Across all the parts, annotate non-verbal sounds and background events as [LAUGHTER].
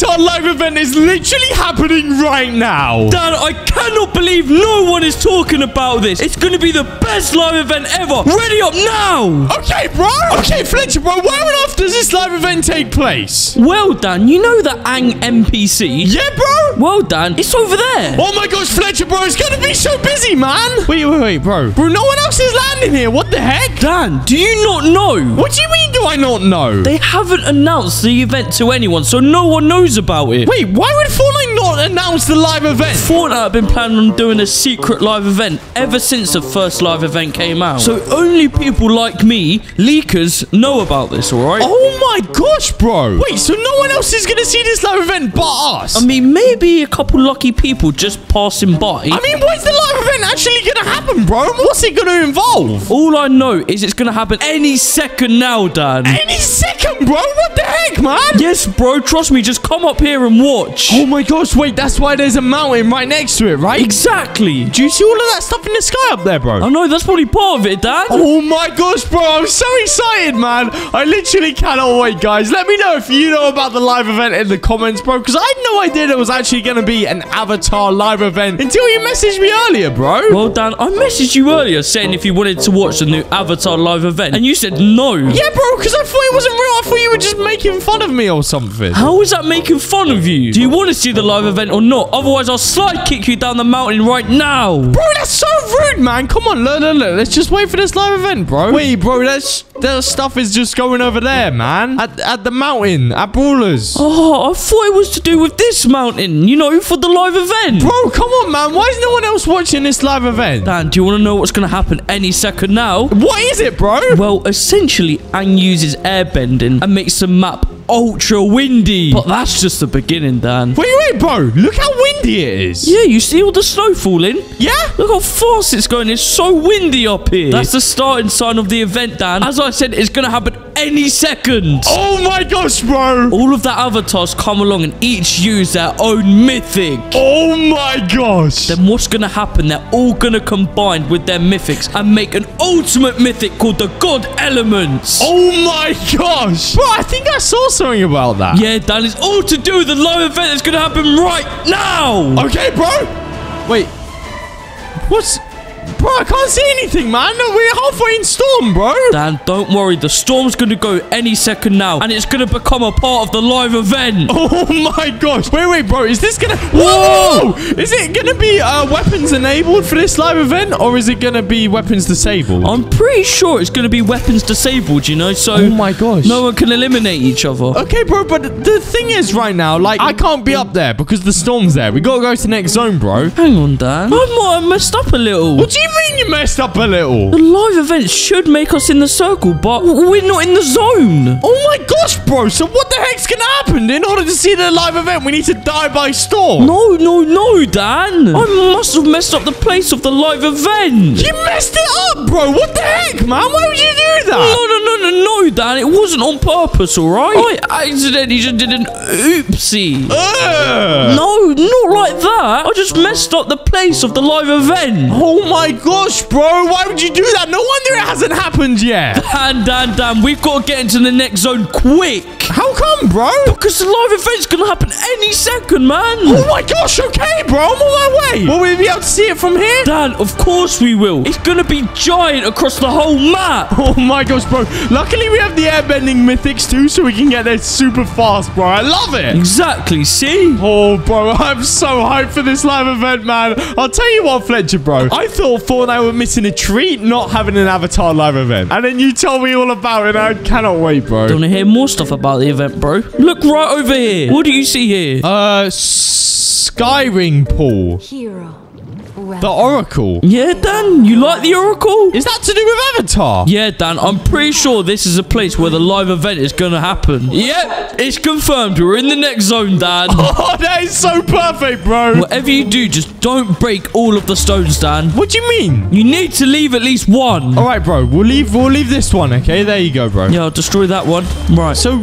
Avatar live event is literally happening right now. Dan, I cannot believe no one is talking about this. It's going to be the best live event ever. Ready up now. Okay, bro. Okay, Fletcher, bro. Where on earth does this live event take place? Well, Dan, you know the Aang NPC? Yeah, bro. Well, Dan, it's over there. Oh my gosh, Fletcher, bro, it's gonna be so busy, man. Wait, wait, wait, bro. Bro, no one else is landing here. What the heck? Dan, do you not know? What do you mean, do I not know? They haven't announced the event to anyone, so no one knows about it. Wait, why would Fortnite not announce the live event? Fortnite have been planning on doing a secret live event ever since the first live event came out. So only people like me, leakers, know about this, alright? Oh my gosh, bro. Wait, so no one else is gonna see this live event but us? I mean, maybe a couple lucky people just passing by. I mean, when's the live event actually gonna happen, bro? What's it gonna involve? All I know is it's gonna happen any second now, Dan. Any second, bro. What the heck, man? Yes, bro, trust me, just come up here and watch. Oh my gosh, wait, that's why there's a mountain right next to it, right? Exactly. Do you see all of that stuff in the sky up there, bro? I know, that's probably part of it, Dan. Oh my gosh, bro, I'm so excited, man. I literally cannot wait, guys. Let me know if you know about the live event in the comments, bro, because I had no idea there was actually going to be an Avatar live event until you messaged me earlier, bro. Well, Dan, I messaged you earlier saying if you wanted to watch the new Avatar live event, and you said no. Yeah, bro, because I thought it wasn't real. I thought you were just making fun of me or something. How is that making fun of you? Do you want to see the live event or not? Otherwise, I'll slide kick you down the mountain right now. Bro, that's so rude, man. Come on, look, look, look. Let's just wait for this live event, bro. Wait, bro, that's, that stuff is just going over there, man. At, at the mountain, at Brawlers. Oh, I thought it was to do with this mountain, you know, for the live event. Bro, come on, man. Why is no one else watching this live event? Dan, do you want to know what's going to happen any second now? What is it, bro? Well, essentially, Aang uses airbending and makes the map ultra windy. But that's just the beginning, Dan. Wait, wait, bro. Look how windy it is. Yeah, you see all the snow falling? Yeah? Look how fast it's going. It's so windy up here. That's the starting sign of the event, Dan. As I said, it's going to happen any second. Oh my gosh, bro. All of the avatars come along and each use their own mythic. Oh my gosh. Then what's going to happen? They're all going to combine with their mythics and make an ultimate mythic called the God Elements. Oh my gosh. Bro, I think I saw something about that. Yeah, Dan, it's all to do with the live event that's going to happen right now. Okay, bro. Wait. What's... Bro, I can't see anything, man. We're halfway in storm, bro. Dan, don't worry. The storm's going to go any second now, and it's going to become a part of the live event. [LAUGHS] Oh my gosh. Wait, wait, bro. Is this gonna... Whoa! Is it gonna be uh, weapons enabled for this live event? Or is it gonna be weapons disabled? I'm pretty sure it's going to be weapons disabled, you know, so oh my gosh. no one can eliminate each other. Okay, bro, but the thing is right now, like, I can't be up there because the storm's there. We gotta go to the next zone, bro. Hang on, Dan. I might have messed up a little. What you mean you messed up a little? The live event should make us in the circle, but we're not in the zone. Oh my gosh, bro. So what the heck's gonna happen? In order to see the live event, we need to die by storm. No, no, no, Dan. I must have messed up the place of the live event. You messed it up, bro. What the heck, man? Why would you do that? no, no, no, no, no, Dan. It wasn't on purpose, all right? Oh. I accidentally just did an oopsie. Ugh. No, not like that. I just messed up the place of the live event. Oh my gosh, bro. Why would you do that? No wonder it hasn't happened yet. [LAUGHS] Dan, Dan, Dan, we've got to get into the next zone quick. How come, bro? Because the live event's going to happen any second, man. Oh my gosh, okay, bro. I'm on my way. Will we be able to see it from here? Dan, of course we will. It's going to be giant across the whole map. [LAUGHS] Oh my gosh, bro. Luckily, we have the airbending mythics too, so we can get there super fast, bro. I love it. Exactly, see? Oh, bro, [LAUGHS] I'm so hyped for this live event, man. I'll tell you what, Fletcher, bro. I thought Fortnite were missing a treat not having an Avatar live event. And then you told me all about it, I cannot wait, bro. Want to hear more stuff about the event, bro? Look right over here. What do you see here? Uh, Skyring Pool. Hero. The Oracle. Yeah, Dan, you like the Oracle? Is that to do with Avatar? Yeah, Dan, I'm pretty sure this is a place where the live event is going to happen. Yep, it's confirmed. We're in the next zone, Dan. [LAUGHS] Oh, that is so perfect, bro. Whatever you do, just don't break all of the stones, Dan. What do you mean? You need to leave at least one. All right, bro. We'll leave. We'll leave this one. Okay, there you go, bro. Yeah, I'll destroy that one. Right. So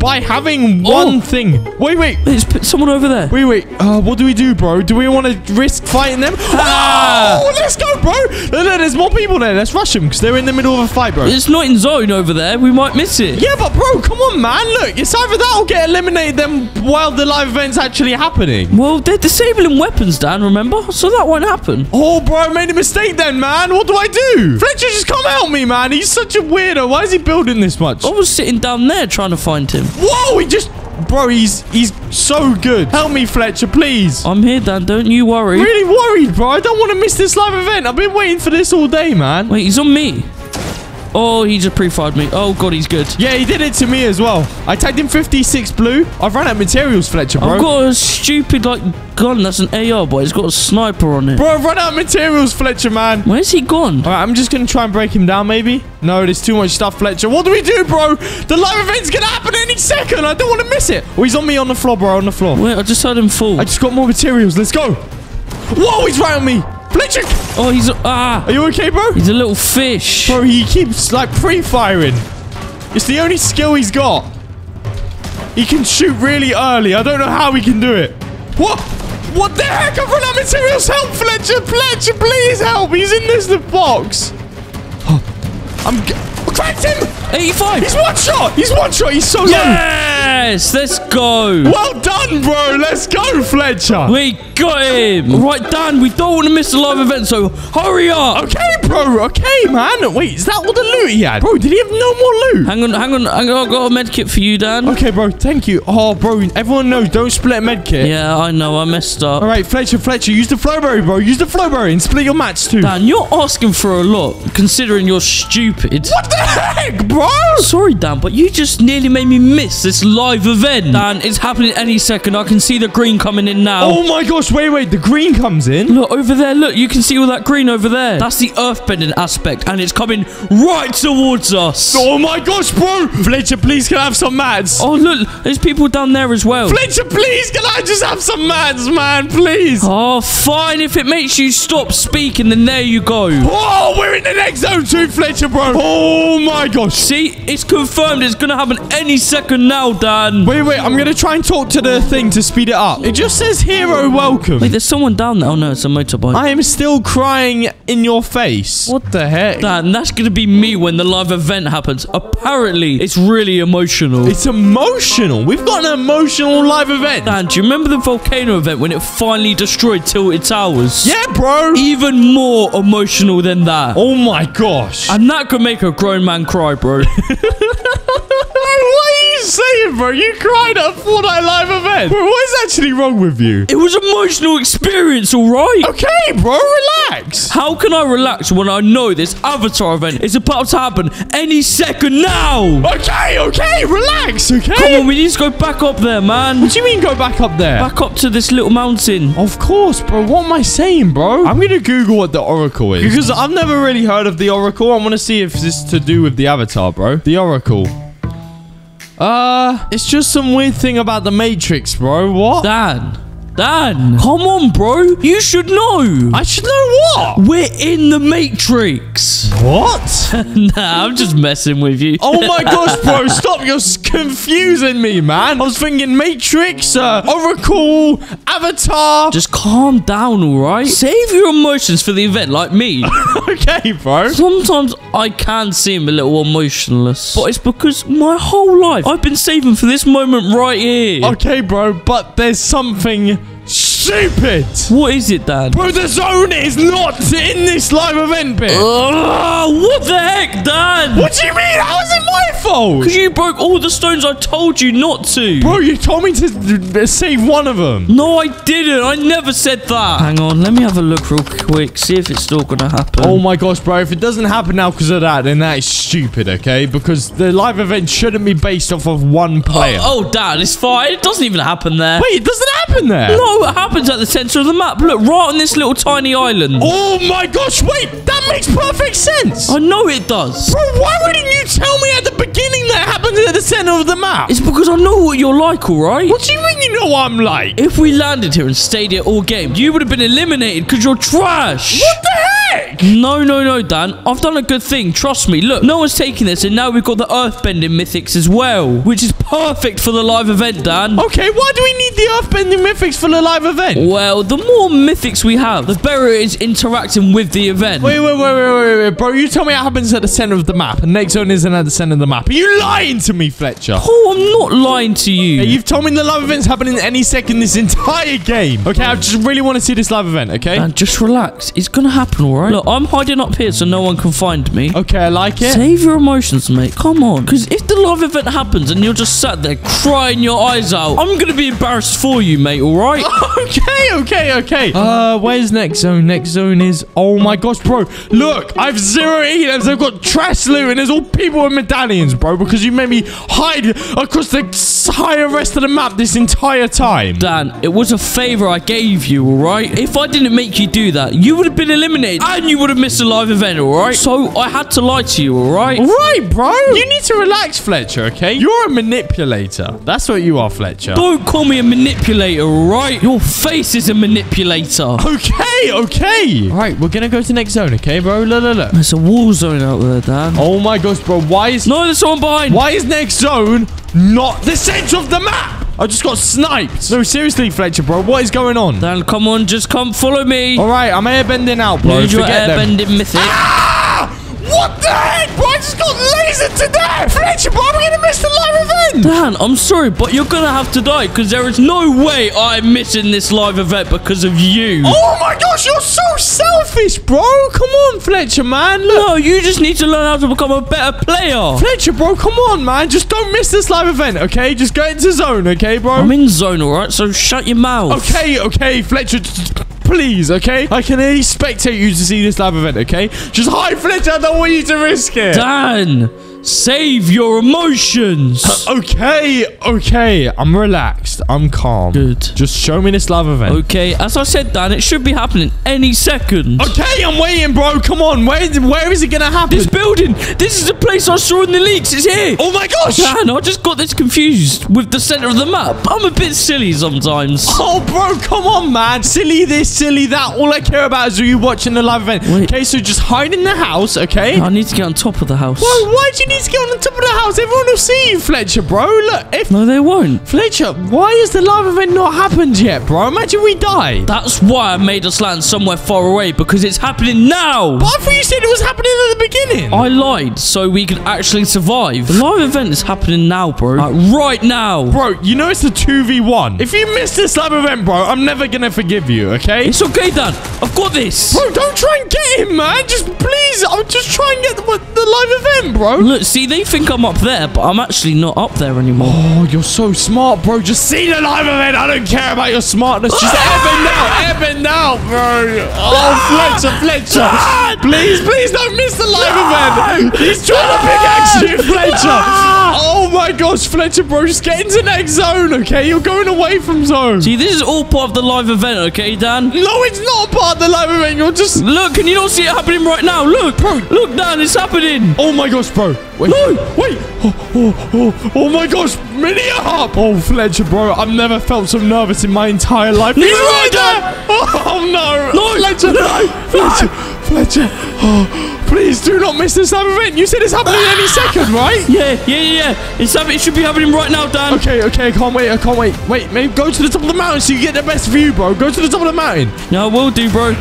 by having Oh. one thing. Wait, wait. There's p- someone over there. Wait, wait. Uh, what do we do, bro? Do we want to risk fighting them? Ah. Oh, let's go, bro. Look, look, there's more people there. Let's rush them because they're in the middle of a fight, bro. It's not in zone over there. We might miss it. Yeah, but bro, come on, man. Look, it's either that or get eliminated them while the live event's actually happening. Well, they're disabling weapons, Dan, remember? So that won't happen. Oh, bro, I made a mistake then, man. What do I do? Fletcher, just come help me, man. He's such a weirdo. Why is he building this much? I was sitting down there trying to find him. Whoa, he just... Bro, he's he's so good. Help me, Fletcher, please. I'm here, Dan. Don't you worry. really worried, bro. I don't want to miss this live event. I've been waiting for this all day, man. Wait, he's on me. Oh, he just pre-fired me. Oh, God, he's good. Yeah, he did it to me as well. I tagged him 56 blue. I've run out of materials, Fletcher, bro. I've got a stupid, like, gun that's an AR, but it's got a sniper on it. Bro, I've run out of materials, Fletcher, man. Where's he gone? All right, I'm just going to try and break him down, maybe. No, there's too much stuff, Fletcher. What do we do, bro? The live event's going to happen any second. I don't want to miss it. Oh, he's on me on the floor, bro, on the floor. Wait, I just heard him fall. I just got more materials. Let's go. Whoa, he's right on me. Fletcher, Oh, he's... Ah! are you okay, bro? He's a little fish. Bro, he keeps, like, pre-firing. It's the only skill he's got. He can shoot really early. I don't know how he can do it. What? What the heck? I've run out of materials. Help, Fletcher. Fletcher, please help. He's in this box. [GASPS] I'm... g- Cracked him. 85! He's one shot. He's one shot. He's so low. Yes! Let's go! Well done, bro. Let's go, Fletcher. We got him! Right, Dan, we don't want to miss the live event, so hurry up! Okay, bro. Okay, man. Wait, is that all the loot he had? Bro, did he have no more loot? Hang on, hang on, hang on, I've got a med kit for you, Dan. Okay, bro. Thank you. Oh, bro. Everyone knows don't split a med kit. Yeah, I know, I messed up. All right, Fletcher, Fletcher, use the flowberry, bro. Use the flowberry and split your mats too. Dan, you're asking for a lot, considering you're stupid. what the heck, bro? Sorry, Dan, but you just nearly made me miss this live event. Dan, it's happening any second. I can see the green coming in now. Oh my gosh, wait, wait. The green comes in. Look, over there, look, you can see all that green over there. That's the earthbending aspect, and it's coming right towards us. Oh my gosh, bro. Fletcher, please, can I have some mats? Oh, look, there's people down there as well. Fletcher, please, can I just have some mats, man? Please. Oh, fine. If it makes you stop speaking, then there you go. Oh, we're in the next zone too, Fletcher, bro. Oh my gosh. See, it's confirmed. It's gonna happen any second now, Dan. Wait, wait, I'm gonna try and talk to the thing to speed it up. It just says hero welcome. Wait, there's someone down there. Oh no, it's a motorbike. I am still crying in your face. What the heck? Dan, that's gonna be me when the live event happens. Apparently, it's really emotional. It's emotional. We've got an emotional live event. Dan, do you remember the volcano event when it finally destroyed Tilted Towers? Yeah, bro. Even more emotional than that. Oh my gosh. And that could make a grown man cry, bro. What [LAUGHS] [LAUGHS] are you saying, bro? You cried at a Fortnite live event. Bro, what is actually wrong with you? it was an emotional experience, alright? Okay, bro, relax. How can I relax when I know this Avatar event is about to happen any second now? Okay, okay, relax, okay? Come on, we need to go back up there, man. What do you mean go back up there? Back up to this little mountain. Of course, bro. What am I saying, bro? I'm gonna Google what the Oracle is. Because I've never really heard of the Oracle. I want to see if this is to do with the Avatar, bro. The Oracle. Uh, it's just some weird thing about the Matrix, bro. What? Dan. Dan. Come on, bro. You should know. I should know what? We're in the Matrix. What? [LAUGHS] nah, I'm just messing with you. Oh my [LAUGHS] gosh, bro, stop. You're confusing me, man. I was thinking Matrix, uh, Oracle, Avatar. Just calm down, alright? Save your emotions for the event, like me. [LAUGHS] okay, bro. Sometimes I can seem a little emotionless, but it's because my whole life I've been saving for this moment right here. Okay, bro, but there's something stupid. What is it, Dan? Bro, the zone is not in this live event bit. Ugh, what the heck, Dan? What do you mean? How is it my fault? Because you broke all the stones I told you not to. Bro, you told me to uh, save one of them. No, I didn't. I never said that. Hang on, let me have a look real quick, see if it's still gonna happen. Oh my gosh, bro. If it doesn't happen now because of that, then that is stupid, okay? Because the live event shouldn't be based off of one player. Oh, Dad, it's fine. It doesn't even happen there. Wait, it doesn't happen there. No, it happens at the center of the map. Look, right on this little tiny island. Oh my gosh, wait. That makes perfect sense. I know it does. Bro, why wouldn't you tell me at the beginning that happened at the center of the map? It's because I know what you're like, alright? What do you mean you know what I'm like? If we landed here and stayed here all game, you would have been eliminated because you're trash. What the heck? No, no, no, Dan. I've done a good thing. Trust me. Look, no one's taking this, and now we've got the earthbending mythics as well, which is perfect for the live event, Dan. Okay, why do we need the earthbending mythics for the live event? Well, the more mythics we have, the better it is interacting with the event. Wait, wait, wait, wait, wait, wait, bro. You tell me it happens at the center of the map, and next zone isn't at the center of the map. Are you lying to me, Fletcher? Oh, I'm not lying to you. You've told me the live event's happening any second this entire game. Okay, I just really want to see this live event, okay? Dan, just relax. It's gonna happen, all right? Look, I'm hiding up here so no one can find me. Okay, I like it. Save your emotions, mate. Come on. Because if the live event happens and you're just sat there crying your eyes out, I'm going to be embarrassed for you, mate, all right? [LAUGHS] okay, okay, okay. Uh, where's next zone? Next zone is... Oh my gosh, bro. Look, I've zero items. I've got trash loot, and there's all people with medallions, bro, because you made me hide across the entire rest of the map this entire time. Dan, it was a favor I gave you, all right? If I didn't make you do that, you would have been eliminated and you would have missed a live event, all right? So I had to lie to you, all right? Right, bro. You need to relax, Fletcher, okay? You're a manipulator. That's what you are, Fletcher. Don't call me a manipulator, all right? Your face is a manipulator. Okay, okay. All right, we're going to go to the next zone, okay, bro? Look, look, look. There's a war zone out there, Dan. Oh my gosh, bro. Why is... No, there's someone behind. Why is next zone not the center of the map? I just got sniped. No, seriously, Fletcher, bro. What is going on? Dan, come on, just come follow me. All right, I'm airbending out, bro. Use your Forget airbending mythic. Ah! What the heck, bro? I just got lasered to death. Fletcher, bro, I'm Dan, I'm sorry, but you're gonna have to die because there is no way I'm missing this live event because of you. Oh my gosh, you're so selfish, bro. Come on, Fletcher, man. Look. No, you just need to learn how to become a better player. Fletcher, bro, come on, man. Just don't miss this live event, okay? Just go into zone, okay, bro? I'm in zone, alright? So shut your mouth. Okay, okay, Fletcher, please, okay? I can only spectate you to see this live event, okay? Just hi, Fletcher. I don't want you to risk it. Dan, save your emotions. [LAUGHS] Okay, okay. I'm relaxed. I'm calm. Good. Just show me this live event. Okay, as I said, Dan, it should be happening any second. Okay, I'm waiting, bro. Come on. Where, where is it gonna happen? This building, this is the place I saw in the leaks. It's here. oh my gosh. Dan, I just got this confused with the center of the map. I'm a bit silly sometimes. Oh, bro, come on, man. Silly this, silly that. All I care about is are you watching the live event. Wait. Okay, so just hide in the house, okay? I need to get on top of the house. Why, why do you need to get on the top of the house? Everyone will see you, Fletcher, bro. Look, if... No, they won't. Fletcher, why has the live event not happened yet, bro? Imagine we die. That's why I made us land somewhere far away because it's happening now. But I thought you said it was happening at the beginning. I lied so we could actually survive. The live event is happening now, bro. Like, right now. Bro, you know it's a 2v1. If you miss this live event, bro, I'm never gonna forgive you, okay? It's okay, Dan. I've got this. Bro, don't try and get him, man. Just please, I'll just try and get the, the live event, bro. Look, see, they think I'm up there, but I'm actually not up there anymore. Oh, you're so smart, bro. Just see the live event. I don't care about your smartness. Just airbend now, airbend now, bro. Oh, Fletcher, Fletcher. [LAUGHS] Please, please don't miss the live event. He's trying to pickaxe you, [LAUGHS] Fletcher. Oh my gosh, Fletcher, bro. Just get into next zone, okay? You're going away from zone. See, this is all part of the live event, okay, Dan? No, it's not part of the live event. You're just... Look, can you not see it happening right now? Look, bro. Look, Dan, it's happening. Oh my gosh, bro. Wait, No. wait. Oh, oh, oh, oh my gosh. Mini up. Oh, Fletcher, bro. I've never felt so nervous in my entire life. He's I, there. [LAUGHS] Oh, no. No. Fletcher. No. Fletcher. Fletcher. Oh, please do not miss this live event. You said it's happening any second, right? Yeah, yeah, yeah, yeah. It's happening. It should be happening right now, Dan. Okay, okay. I can't wait. I can't wait. Wait, maybe go to the top of the mountain so you get the best view, bro. Go to the top of the mountain. Yeah, I will do, bro.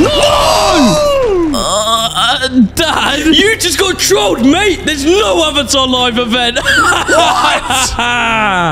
No! Uh, Dan, you just got trolled, mate. There's no Avatar live event. [LAUGHS] What? [LAUGHS]